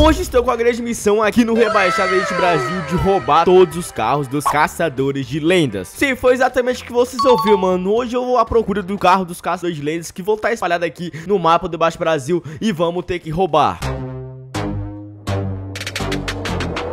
Hoje estou com a grande missão aqui no Rebaixado Elite Brasil de roubar todos os carros dos caçadores de lendas. Sim, foi exatamente o que vocês ouviram, mano. Hoje eu vou à procura do carro dos caçadores de lendas que vão estar espalhados aqui no mapa do Baixo Brasil e vamos ter que roubar.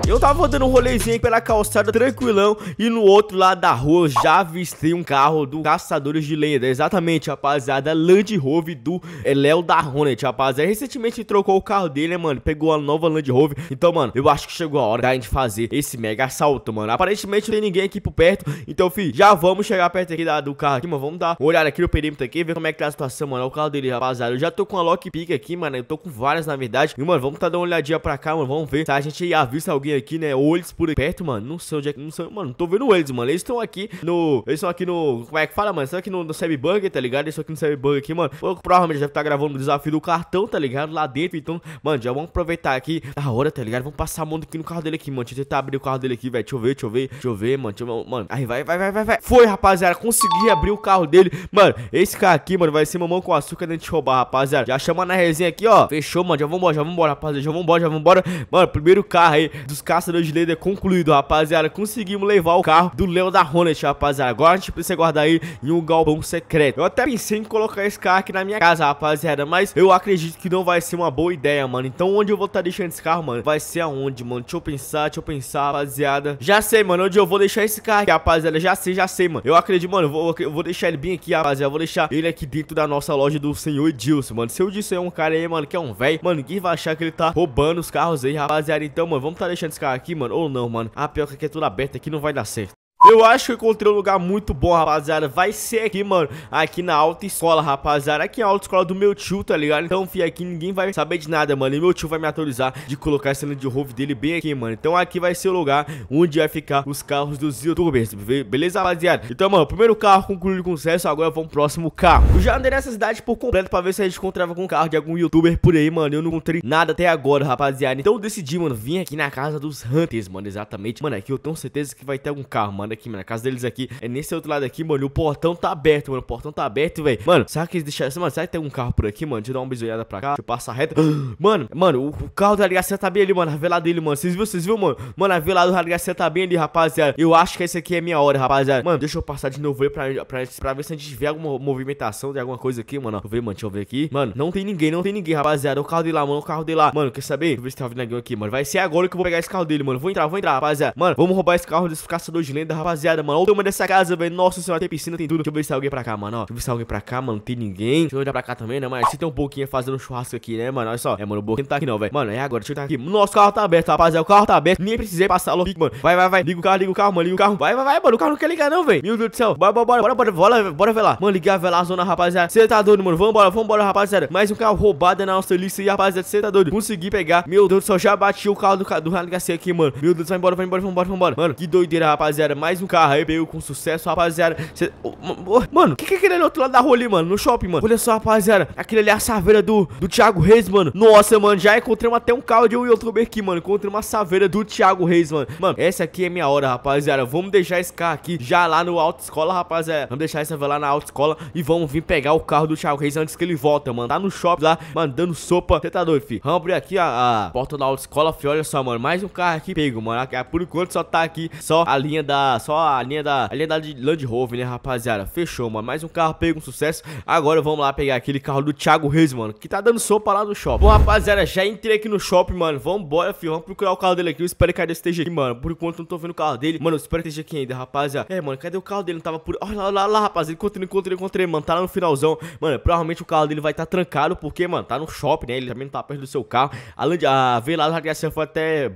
Eu tava dando um rolezinho pela calçada tranquilão e no outro lado da rua já avistei um carro do Caçadores de Lenda. Exatamente, rapaziada, Land Rover do é, Léo da Hornet, rapaziada. Recentemente trocou o carro dele, né, mano? Pegou a nova Land Rover. Então, mano, eu acho que chegou a hora da gente fazer esse mega assalto, mano. Aparentemente não tem ninguém aqui por perto. Então, fi, já vamos chegar perto aqui da, do carro aqui, mano. Vamos dar uma olhada aqui no perímetro aqui, ver como é que tá a situação, mano. É o carro dele, rapaziada. Eu já tô com a lockpick aqui, mano. Eu tô com várias, na verdade. E, mano, vamos tá dando uma olhadinha pra cá, mano. Vamos ver se a gente avista alguém aqui, né? Ou eles por perto, mano. Não sei onde é que. Não sei, mano, não tô vendo eles, mano. Eles estão aqui no. Eles estão aqui no. Como é que fala, mano? Estão aqui no, no Burger, tá ligado? Eles estão aqui no Cyberburger aqui, mano. Eu, provavelmente estar tá gravando o desafio do cartão, tá ligado? Lá dentro. Então, mano, já vamos aproveitar aqui a hora, tá ligado? Vamos passar a mão aqui no carro dele aqui, mano. Deixa eu tentar abrir o carro dele aqui, velho. Deixa eu ver, deixa eu ver. Deixa eu ver, mano. Deixa eu ver, mano. Aí vai, vai, vai, vai, vai. Foi, rapaziada. Consegui abrir o carro dele. Mano, esse carro aqui, mano, vai ser mamão com açúcar dentro de roubar, rapaziada. Já chama na resenha aqui, ó. Fechou, mano. Já vambora, já vambora, rapaziada. Já vambora, já vambora. Mano, primeiro carro aí dos caçadores de é concluído, rapaziada conseguimos levar o carro do Léo da Hornet, rapaziada. Agora a gente precisa guardar ele em um galpão secreto. Eu até pensei em colocar esse carro aqui na minha casa, rapaziada, mas eu acredito que não vai ser uma boa ideia, mano. Então onde eu vou estar tá deixando esse carro, mano? Vai ser aonde, mano? Deixa eu pensar, deixa eu pensar, rapaziada. Já sei, mano, onde eu vou deixar esse carro aqui, rapaziada. Já sei, já sei, mano. Eu acredito, mano, eu vou, eu vou deixar ele bem aqui, rapaziada. Eu vou deixar ele aqui dentro da nossa loja do senhor Edilson, mano. Se eu disser um cara aí, mano, que é um velho, mano, ninguém vai achar que ele tá roubando os carros aí, rapaziada. Então, mano, vamos tá deixando carro aqui, mano, ou não, mano. Ah, pior que aqui é tudo aberto aqui, não vai dar certo. Eu acho que eu encontrei um lugar muito bom, rapaziada. Vai ser aqui, mano, aqui na autoescola, rapaziada. Aqui é a autoescola do meu tio, tá ligado? Então, fi, aqui ninguém vai saber de nada, mano. E meu tio vai me autorizar de colocar a cena de roubo dele bem aqui, mano. Então, aqui vai ser o lugar onde vai ficar os carros dos youtubers, beleza, rapaziada? Então, mano, primeiro carro concluído com sucesso. Agora vamos pro próximo carro. Eu já andei nessa cidade por completo pra ver se a gente encontrava com carro de algum youtuber por aí, mano. Eu não encontrei nada até agora, rapaziada. Então, eu decidi, mano, vir aqui na casa dos Hunters, mano, exatamente. Mano, aqui eu tenho certeza que vai ter algum carro, mano, aqui, mano. Na casa deles aqui. É nesse outro lado aqui, mano. E o portão tá aberto, mano. O portão tá aberto, velho. Mano, será que eles deixaram. Mano, será que tem um carro por aqui, mano? Deixa eu dar uma bisoiada pra cá. Deixa eu passar reto. Mano, mano, o, carro da delegacia tá bem ali, mano. A vela dele, mano. Vocês viram, vocês viram, mano? Mano, a vela da delegacia tá bem ali, rapaziada. Eu acho que esse aqui é minha hora, rapaziada. Mano, deixa eu passar de novo aí pra, pra, pra ver se a gente vê alguma movimentação de alguma coisa aqui, mano. Deixa eu ver, mano. Deixa eu ver aqui. Mano, não tem ninguém, não tem ninguém, rapaziada. O carro dele lá, mano. O carro dele lá. Mano, quer saber? Deixa eu ver se tá vindo alguém aqui, mano. Vai ser agora que eu vou pegar esse carro dele, mano. Vou entrar, vou entrar, rapaziada. Mano, vamos roubar esse carro desse caçador de lenda, rapaziada, mano. Olha o tamanho dessa casa, velho. Nossa senhora tem piscina, tem tudo. Deixa eu ver se tem alguém pra cá, mano, ó. Deixa eu ver se tem alguém pra cá, mano. Não tem ninguém. Deixa eu olhar pra cá também, né, mas se tem um pouquinho fazendo churrasco aqui, né, mano. Olha só. É, mano, o pouquinho não tá aqui não, velho. Mano, é agora. Deixa eu estar aqui. Nosso carro tá aberto, rapaziada. O carro tá aberto. Nem precisei passar logo, mano. Vai, vai, vai. Liga o carro, liga o carro, mano. Liga o carro. Vai, vai, vai, mano. O carro não quer ligar, não, velho. Meu Deus do céu. Bora, bora, bora, bora, bora, bora, ver lá. Mano, liguei a vela zona, rapaziada. Você tá doido, mano. Vambora, vambora, rapaziada. Mais um carro roubado na nossa lista aí, rapaziada. Você tá doido. Consegui pegar. Meu Deus do céu. Já bati o carro do, do Ralegacia aqui, mano. Meu Deus, vai embora, vai embora, vambora, vambora. Mano, que doideira, rapaziada. Mais um carro aí, veio com sucesso, rapaziada. Cê... Mano, o que, que é aquele outro lado da rua ali, mano? No shopping, mano. Olha só, rapaziada. Aquele ali é a saveira do, do Thiago Reis, mano. Nossa, mano. Já encontrei até um carro de um youtuber aqui, mano. Encontrei uma saveira do Thiago Reis, mano. Mano, essa aqui é minha hora, rapaziada. Vamos deixar esse carro aqui já lá no autoescola, rapaziada. Vamos deixar essa lá na autoescola e vamos vir pegar o carro do Thiago Reis antes que ele volta, mano. Tá no shopping lá, mandando sopa. Você tá doido, fi? Vamos abrir aqui a, a porta da autoescola, fi. Olha só, mano. Mais um carro aqui pego, mano. Por enquanto só tá aqui só a linha da. Só a linha da. A linha da Land Rover, né, rapaziada? Fechou, mano. Mais um carro pego, um sucesso. Agora vamos lá pegar aquele carro do Thiago Reis, mano. Que tá dando sopa lá no shopping. Bom, rapaziada, já entrei aqui no shopping, mano. Vambora, filho. Vamos procurar o carro dele aqui. Eu espero que ele esteja aqui, mano. Por enquanto não tô vendo o carro dele. Mano, eu espero que esteja aqui ainda, rapaziada. É, mano, cadê o carro dele? Não tava por. Olha lá, lá, lá, rapaziada. Encontrei, encontrei, encontrei, mano. Tá lá no finalzão. Mano, provavelmente o carro dele vai estar tá trancado. Porque, mano, tá no shopping, né? Ele também não tá perto do seu carro. Além de. A ver lá do radiação foi até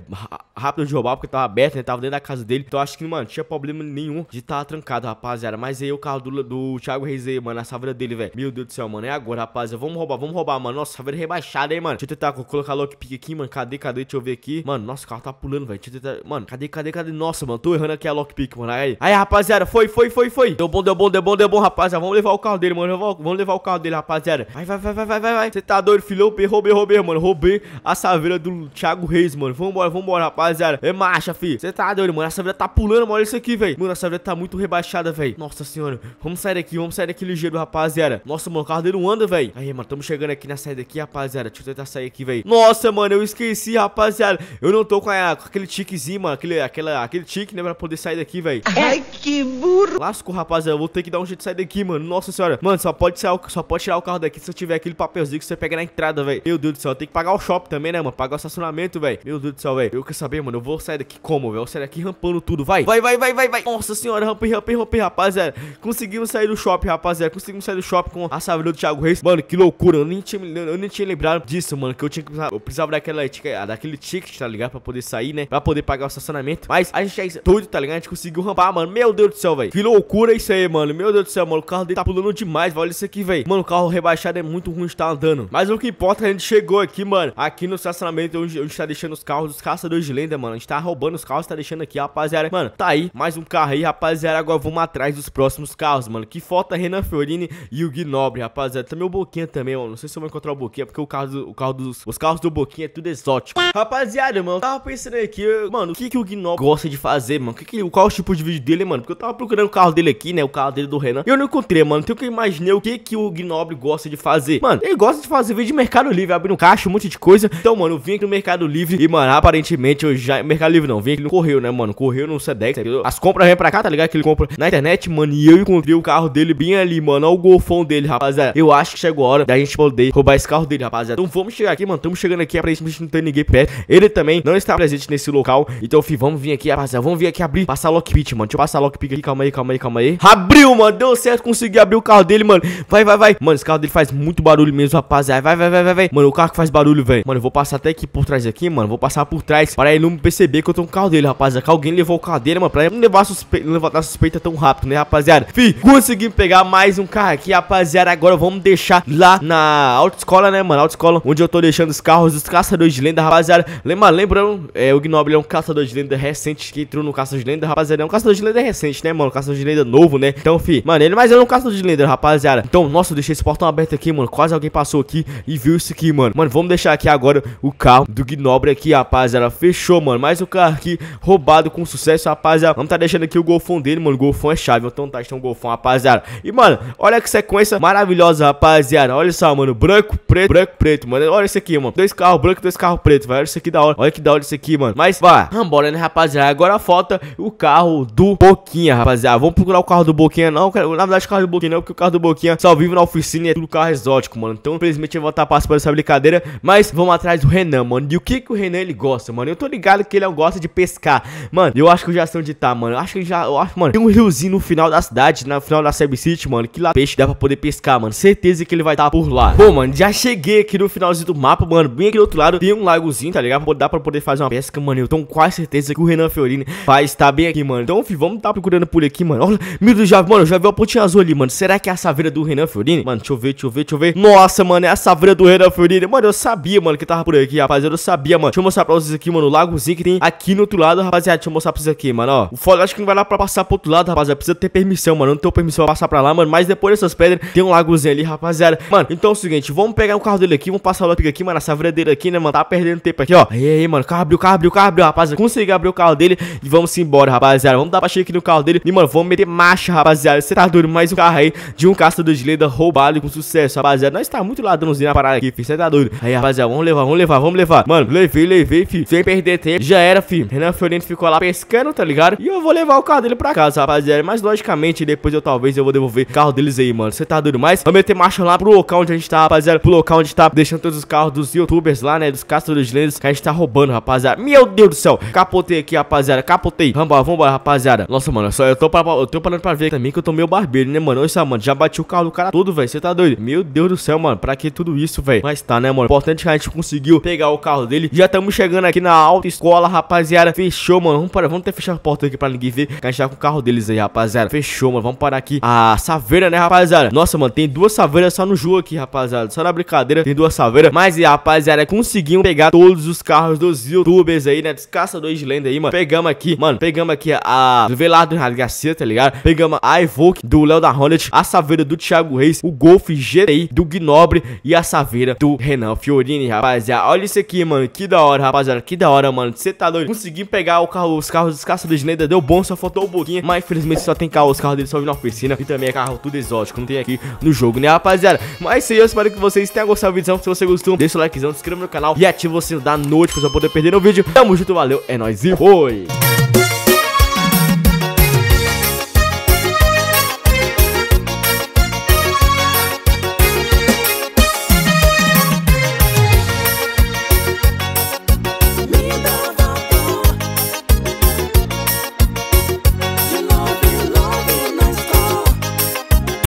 rápido de roubar, porque tava aberto, né? Tava dentro da casa dele. Então acho que, mano, tinha problema nenhum de estar tá trancado, rapaziada. Mas aí o carro do, do Thiago Reis aí, mano, a saveira dele, velho. Meu Deus do céu, mano. É agora, rapaziada. Vamos roubar, vamos roubar, mano. Nossa, saveira rebaixada, hein, mano. Deixa eu tentar colocar lockpick aqui, mano. Cadê, cadê? Deixa eu ver aqui. Mano, nossa, o carro tá pulando, velho. Deixa eu tentar. Mano, cadê, cadê, cadê? Nossa, mano. Tô errando aqui a lockpick, mano. Aí, aí, rapaziada. Foi, foi, foi, foi. Deu bom, deu bom, deu bom, deu bom, rapaziada. Vamos levar o carro dele, mano. Vamos levar o carro dele, rapaziada. Vai, vai, vai, vai, vai, vai. Você tá doido, filho? Roubei, roubei, roubei, mano. Roubei a saveira do Thiago Reis, mano. Vambora, vambora, rapaziada. É marcha, filho. Você tá doido, mano. A saveira tá pulando, mano. Olha isso. Aqui, velho. Mano, a Saveira tá muito rebaixada, velho. Nossa senhora. Vamos sair daqui, vamos sair daqui ligeiro, rapaziada. Nossa, mano, o carro dele não anda, velho. Aí, mano, estamos chegando aqui na saída aqui, rapaziada. Deixa eu tentar sair aqui, velho. Nossa, mano, eu esqueci, rapaziada. Eu não tô com, a, com aquele tiquezinho, mano. Aquele, aquela, aquele tique, né, pra poder sair daqui, velho. Ai, que burro. Lasco, rapaziada. Eu vou ter que dar um jeito de sair daqui, mano. Nossa senhora. Mano, só pode, sair, só pode tirar o carro daqui se eu tiver aquele papelzinho que você pega na entrada, velho. Meu Deus do céu. Tem que pagar o shopping também, né, mano? Pagar o estacionamento, velho. Meu Deus do céu, velho. Eu quero saber, mano. Eu vou sair daqui como, velho? Eu vou sair daqui rampando tudo. Vai, vai, vai, vai, vai, vai. Nossa senhora, rampei, rampei, rampei, rapaziada. Conseguimos sair do shopping, rapaziada. Conseguimos sair do shopping com a saveira do Thiago Reis. Mano, que loucura. Eu nem tinha, eu nem tinha lembrado disso, mano. Que eu tinha que eu precisava daquela, daquele ticket, tá ligado? Pra poder sair, né? Pra poder pagar o estacionamento. Mas a gente é doido, tá ligado? A gente conseguiu rampar, mano. Meu Deus do céu, velho. Que loucura isso aí, mano. Meu Deus do céu, mano. O carro dele tá pulando demais. Olha isso aqui, velho. Mano, o carro rebaixado é muito ruim de estar andando. Mas o que importa, a gente chegou aqui, mano. Aqui no estacionamento onde a gente tá deixando os carros dos caçadores de lenda, mano. A gente tá roubando os carros, tá deixando aqui, rapaziada. Mano, tá aí. Mais um carro aí, rapaziada. Agora vamos atrás dos próximos carros, mano. Que falta Renan Fiorini e o Gnobre, rapaziada. Também o Boquinha também, mano. Não sei se eu vou encontrar o Boquinha, porque o carro, do, o carro dos. Os carros do Boquinha é tudo exótico. Rapaziada, mano, eu tava pensando aqui, mano, o que, que o Gnobre gosta de fazer, mano? Que que, qual é o tipo de vídeo dele, mano? Porque eu tava procurando o carro dele aqui, né? O carro dele do Renan. E eu não encontrei, mano. Então eu imaginei o que, que o Gnobre gosta de fazer. Mano, ele gosta de fazer vídeo de Mercado Livre, abrindo caixa, um monte de coisa. Então, mano, eu vim aqui no Mercado Livre e, mano, aparentemente eu já. Mercado Livre não, vim aqui no Correio, né, mano? Correio no Sedex. As compras vêm pra cá, tá ligado? Que ele compra na internet, mano. E eu encontrei o carro dele bem ali, mano. Olha o golfão dele, rapaziada. Eu acho que chegou a hora da gente poder roubar esse carro dele, rapaziada. Então vamos chegar aqui, mano. Estamos chegando aqui. Aparentemente não tem ninguém perto. Ele também não está presente nesse local. Então, fi, vamos vir aqui, rapaziada. Vamos vir aqui abrir, passar lockpick, mano. Deixa eu passar lockpick aqui. Calma aí, calma aí, calma aí. Abriu, mano. Deu certo. Consegui abrir o carro dele, mano. Vai, vai, vai. Mano, esse carro dele faz muito barulho mesmo, rapaziada. Vai, vai, vai, vai, vai. Mano, o carro que faz barulho, velho. Mano, eu vou passar até aqui por trás aqui, mano. Vou passar por trás para ele não perceber que eu tô no carro dele, rapaziada. Que alguém levou o carro dele, mano. Pra ele levar não levar suspeita tão rápido, né, rapaziada? Fi, consegui pegar mais um carro aqui, rapaziada. Agora vamos deixar lá na autoescola, né, mano? Autoescola, onde eu tô deixando os carros dos caçadores de lenda, rapaziada. Lembra, lembram? É, o Gnoble é um caçador de lenda recente que entrou no caçador de lenda, rapaziada. É um caçador de lenda recente, né, mano? Caçador de lenda novo, né? Então, fi, mano, ele mais é um caçador de lenda, rapaziada. Então, nossa, eu deixei esse portão aberto aqui, mano. Quase alguém passou aqui e viu isso aqui, mano. Mano, vamos deixar aqui agora o carro do Gnobre aqui, rapaziada. Fechou, mano. Mais um carro aqui roubado com sucesso, rapaziada. Vamos tá deixando aqui o golfão dele, mano. O golfão é chave. Então tá, está um golfão, rapaziada. E, mano, olha que sequência maravilhosa, rapaziada. Olha só, mano. Branco, preto, branco, preto, mano. Olha isso aqui, mano. Dois carros branco, dois carros preto, velho. Olha isso aqui da hora. Olha que da hora isso aqui, mano. Mas, vá, vambora, né, rapaziada. Agora falta o carro do Boquinha, rapaziada. Vamos procurar o carro do Boquinha, não. Na verdade, o carro do Boquinha não, porque o carro do Boquinha só vive na oficina e é tudo carro exótico, mano. Então, infelizmente, eu vou estar participando dessa brincadeira. Mas vamos atrás do Renan, mano. E o que que o Renan ele gosta, mano? Eu tô ligado que ele gosta de pescar. Mano, eu acho que eu já sei onde tá, mano. Eu acho que já. Eu acho, mano, tem um riozinho no final da cidade, no final da Cyber City, mano. Que lá peixe dá pra poder pescar, mano. Certeza que ele vai estar tá por lá. Pô, mano, já cheguei aqui no finalzinho do mapa, mano. Bem aqui do outro lado tem um lagozinho, tá ligado? Dá pra poder fazer uma pesca, mano. Eu tenho quase certeza que o Renan Fiorini vai estar bem aqui, mano. Então, fi, vamos tá procurando por aqui, mano. Olha, meu Deus, já, mano, já viu a pontinha azul ali, mano. Será que é a saveira do Renan Fiorini? Mano, deixa eu ver, deixa eu ver, deixa eu ver. Nossa, mano, é a saveira do Renan Fiorini. Mano, eu sabia, mano, que tava por aqui, rapaziada. Eu sabia, mano. Deixa eu mostrar pra vocês aqui, mano, o lagozinho que tem aqui no outro lado, rapaziada. Deixa eu mostrar pra vocês aqui, mano, ó. O foda, acho que não vai lá pra passar pro outro lado, rapaziada. Precisa ter permissão, mano. Não tenho permissão pra passar pra lá, mano. Mas depois dessas pedras, tem um lagozinho ali, rapaziada. Mano, então é o seguinte, vamos pegar o carro dele aqui, vamos passar o pica aqui, mano. A saveira dele aqui, né, mano? Tá perdendo tempo aqui, ó. Aí, aí, mano. Carro abriu, carro abriu, carro abriu, rapaziada. Consegui abrir o carro dele e vamos embora, rapaziada. Vamos dar chegar aqui no carro dele e, mano, vamos meter marcha, rapaziada. Você tá doido? Mais um carro aí de um caçador de lenda roubado com sucesso, rapaziada. Nós tá muito ladrãozinho na parada aqui, filho. Você tá doido? Aí, rapaziada, vamos levar, vamos levar, vamos levar. Mano, levei, levei, filho. Sem perder tempo. Já era, filho. Renan Fiorento ficou lá pescando, tá ligado? E eu vou levar o carro dele pra casa, rapaziada. Mas logicamente, depois eu talvez eu vou devolver o carro deles aí, mano. Você tá doido? Mas vamos meter marcha lá pro local onde a gente tá, rapaziada. Pro local onde tá deixando todos os carros dos youtubers lá, né? Dos caçadores lendas que a gente tá roubando, rapaziada. Meu Deus do céu. Capotei aqui, rapaziada. Capotei. Vambora, vambora, rapaziada. Nossa, mano, só eu tô, pra, eu tô parando pra ver também que eu tô meio barbeiro, né, mano? Olha só, mano. Já bati o carro do cara todo, velho. Você tá doido? Meu Deus do céu, mano. Pra que tudo isso, velho? Mas tá, né, mano? Importante que a gente conseguiu pegar o carro dele. Já estamos chegando aqui na autoescola, rapaziada. Fechou, mano. Vamos parar. Vamos ter fechar a porta aqui pra ninguém ver que a gente tá com o carro deles aí, rapaziada. Fechou, mano. Vamos parar aqui. A saveira, né, rapaziada? Nossa, mano. Tem duas saveiras só no jogo aqui, rapaziada. Só na brincadeira. Tem duas saveiras. Mas, rapaziada, conseguimos pegar todos os carros dos youtubers aí, né? Dos caçadores de lenda aí, mano. Pegamos aqui, mano. Pegamos aqui a do Velado Garcia, tá ligado? Pegamos a Evoque do Léo da Hornet. A saveira do Thiago Reis. O Golf GTI do Gnobre. E a saveira do Renan Fiorini, rapaziada. Olha isso aqui, mano. Que da hora, rapaziada. Que da hora, mano. Você tá doido? Consegui pegar o carro, os carros dos caçadores de lenda deu bom, só faltou um pouquinho. Mas infelizmente só tem carro, os carros dele só vêm na oficina. E também é carro tudo exótico, não tem aqui no jogo, né, rapaziada? Mas aí, eu espero que vocês tenham gostado do vídeo. Se você gostou, deixa o likezão, se inscreva no canal e ativa o sino da noite pra você poder perder o vídeo. Tamo junto, valeu, é nóis e foi!